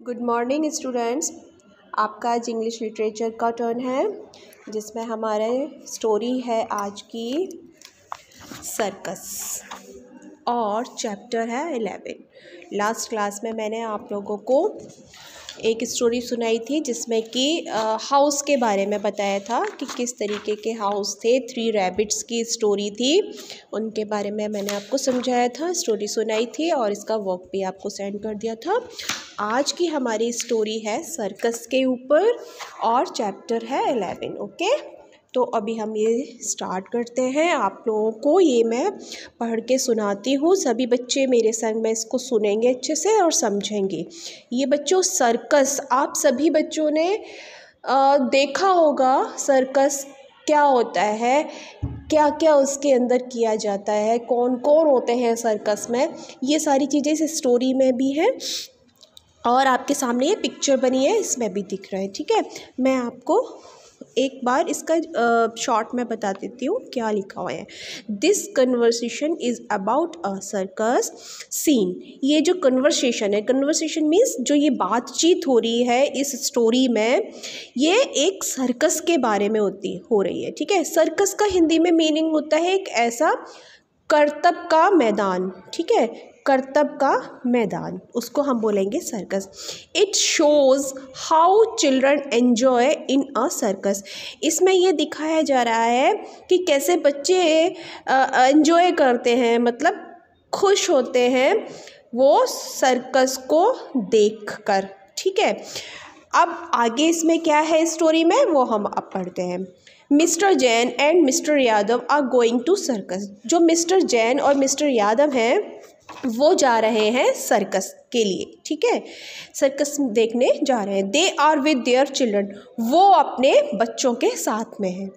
Good morning students आपका आज English literature का टर्न है, जिसमें हमारे स्टोरी है आज की सर्कस और चैप्टर है एलेवन लास्ट क्लास में मैंने आप लोगों को एक स्टोरी सुनाई थी, जिसमें कि हाउस के बारे में बताया था कि किस तरीके के हाउस थे थ्री रैबिट्स की स्टोरी थी, उनके बारे में मैंने आपको समझाया था स्टोरी सुनाई थी और इसका वर्क भी आपको सेंड कर दिया था। आज की हमारी स्टोरी है सर्कस के ऊपर और चैप्टर है एलेवन ओके तो अभी हम ये स्टार्ट करते हैं। आप लोगों को ये मैं पढ़ के सुनाती हूँ। सभी बच्चे मेरे संग में इसको सुनेंगे अच्छे से और समझेंगे। ये बच्चों सर्कस आप सभी बच्चों ने आ, देखा होगा सर्कस क्या होता है क्या क्या उसके अंदर किया जाता है कौन कौन होते हैं सर्कस में। ये सारी चीज़ें इस स्टोरी में भी हैं। और आपके सामने ये पिक्चर बनी है, इसमें भी दिख रहा है, ठीक है? मैं आपको एक बार इसका शॉर्ट में बता देती हूँ क्या लिखा हुआ है। This conversation is about a circus scene ये जो कन्वर्सेशन है कन्वर्सेशन मीन्स जो ये बातचीत हो रही है इस स्टोरी में, ये एक सर्कस के बारे में होती, हो रही है, ठीक है? सर्कस का हिंदी में मीनिंग होता है एक ऐसा करतब का मैदान, ठीक है? करतब का मैदान, उसको हम बोलेंगे circus it shows how children enjoy in a circus इसमें ये दिखाया जा रहा है कि कैसे बच्चे एन्जॉय करते हैं मतलब खुश होते हैं वो सर्कस को देख कर ठीक है? अब आगे इसमें क्या है स्टोरी में? वो हम अब पढ़ते हैं. Mister Jain and mister Yadav are going to circus जो मिस्टर जैन और मिस्टर यादव हैं वो जा रहे हैं सर्कस के लिए, ठीक है? सर्कस देखने जा रहे हैं। They are with their children वो अपने बच्चों के साथ में हैं।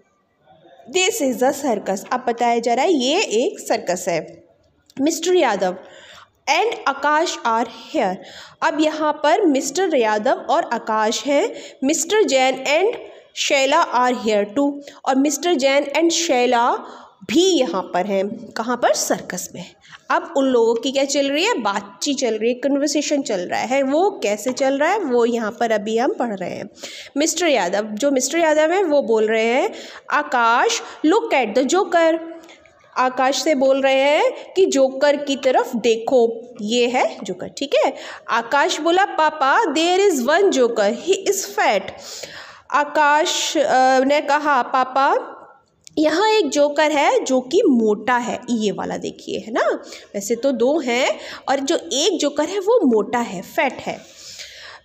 दिस इज़ अ सर्कस अब बताया जा रहा है, ये एक सर्कस है। Mister Yadav and Akash are here अब यहाँ पर मिस्टर यादव और आकाश हैं। Mister Jain and Shaila are here too और मिस्टर जैन एंड शैला भी यहाँ पर हैं, कहाँ पर? सर्कस में। अब उन लोगों की क्या चल रही है? बातचीत चल रही है कन्वर्सेशन चल रहा है। वो कैसे चल रहा है? वो यहाँ पर अभी हम पढ़ रहे हैं। मिस्टर यादव, जो मिस्टर यादव हैं, वो बोल रहे हैं, Akash look at the joker Akash से बोल रहे हैं कि जोकर की तरफ़ देखो। ये है जोकर ठीक है? आकाश बोला, पापा there is one joker he is fat Akash ने कहा, पापा यहाँ एक जोकर है जो कि मोटा है, ये वाला देखिए, है ना? वैसे तो दो हैं, और जो एक जोकर है वो मोटा है फैट है।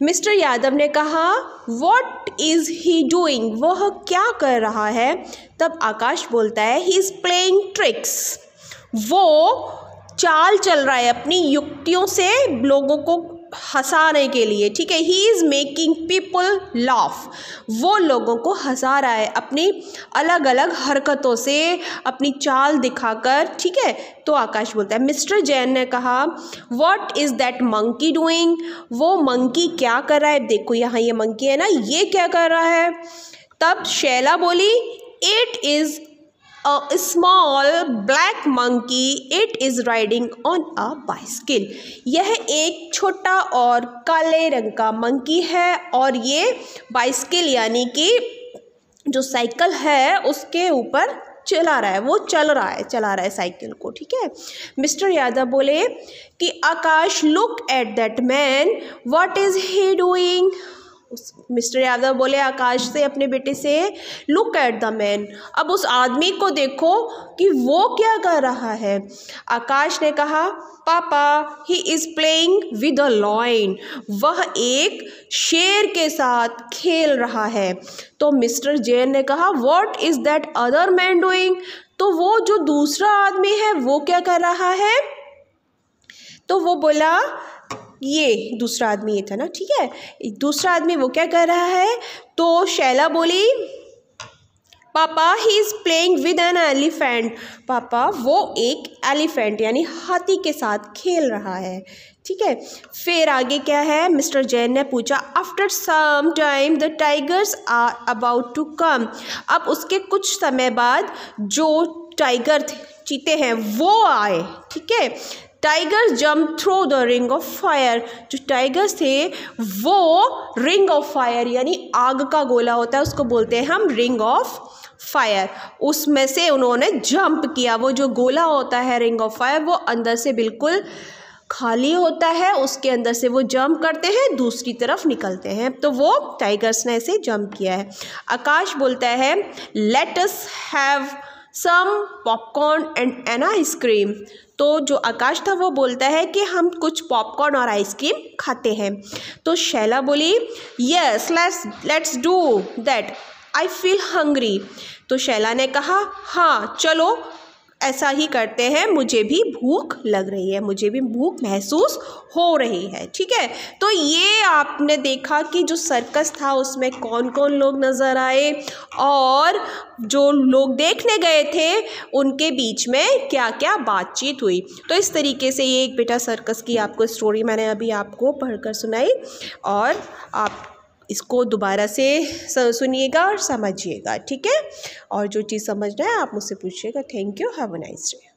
मिस्टर यादव ने कहा वॉट इज़ ही डूइंग वह क्या कर रहा है? तब आकाश बोलता है ही इज़ प्लेइंग ट्रिक्स वो चाल चल रहा है अपनी युक्तियों से, लोगों को हंसाने के लिए, ठीक है? He is making people laugh वो लोगों को हंसा रहा है अपनी अलग अलग हरकतों से, अपनी चाल दिखाकर, ठीक है? तो आकाश बोलता है, मिस्टर जैन ने कहा what is that monkey doing वो मंकी क्या कर रहा है? देखो, यहाँ ये मंकी है ना, ये क्या कर रहा है? तब शैला बोली it is a small black monkey, it is riding on a bicycle. यह एक छोटा और काले रंग का मंकी है और ये बाइस्किल यानी कि जो साइकिल है, उसके ऊपर चला रहा है, वो चल रहा है, चला रहा है साइकिल को, ठीक है? मिस्टर यादव बोले कि Akash look at that man what is he doing उस मिस्टर यादव बोले, आकाश से, अपने बेटे से लुक एट द मैन अब उस आदमी को देखो कि वो क्या कर रहा है। आकाश ने कहा, पापा he is playing with a lion वह एक शेर के साथ खेल रहा है। तो मिस्टर जैन ने कहा what is that other man doing तो वो जो दूसरा आदमी है, वो क्या कर रहा है? तो वो बोला ये दूसरा आदमी ये था ना, ठीक है? दूसरा आदमी वो क्या कर रहा है? तो शैला बोली, पापा he is playing with an elephant पापा, वो एक एलिफेंट यानी हाथी के साथ खेल रहा है, ठीक है? फिर आगे क्या है? मिस्टर जैन ने पूछा after some time the tigers are about to come अब उसके कुछ समय बाद जो टाइगर चीते हैं, वो आए, ठीक है? Tiger jump through the ring of fire जो टाइगर्स थे, वो रिंग ऑफ़ फायर यानी आग का गोला होता है, उसको बोलते हैं हम रिंग ऑफ़ फायर उसमें से उन्होंने जंप किया। वो जो गोला होता है रिंग ऑफ़ फायर वो अंदर से बिल्कुल खाली होता है, उसके अंदर से वो जंप करते हैं, दूसरी तरफ़ निकलते हैं। तो वो टाइगर्स ने ऐसे जंप किया है। आकाश बोलता है let us have some popcorn and an ice cream तो जो आकाश था, वो बोलता है कि हम कुछ पॉपकॉर्न और आइसक्रीम खाते हैं। तो शैला बोली yes let's let's do that I feel hungry तो शैला ने कहा हाँ चलो ऐसा ही करते हैं। मुझे भी भूख लग रही है, मुझे भी भूख महसूस हो रही है, ठीक है? तो ये आपने देखा कि जो सर्कस था, उसमें कौन कौन लोग नज़र आए और जो लोग देखने गए थे, उनके बीच में क्या क्या बातचीत हुई। तो इस तरीके से ये एक बेटा सर्कस की आपको स्टोरी मैंने अभी आपको पढ़कर सुनाई और आप इसको दोबारा से सुनिएगा और समझिएगा, ठीक है? और जो चीज़ समझना है, आप मुझसे पूछिएगा। Thank you have a nice day